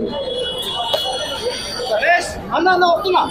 です。花の今。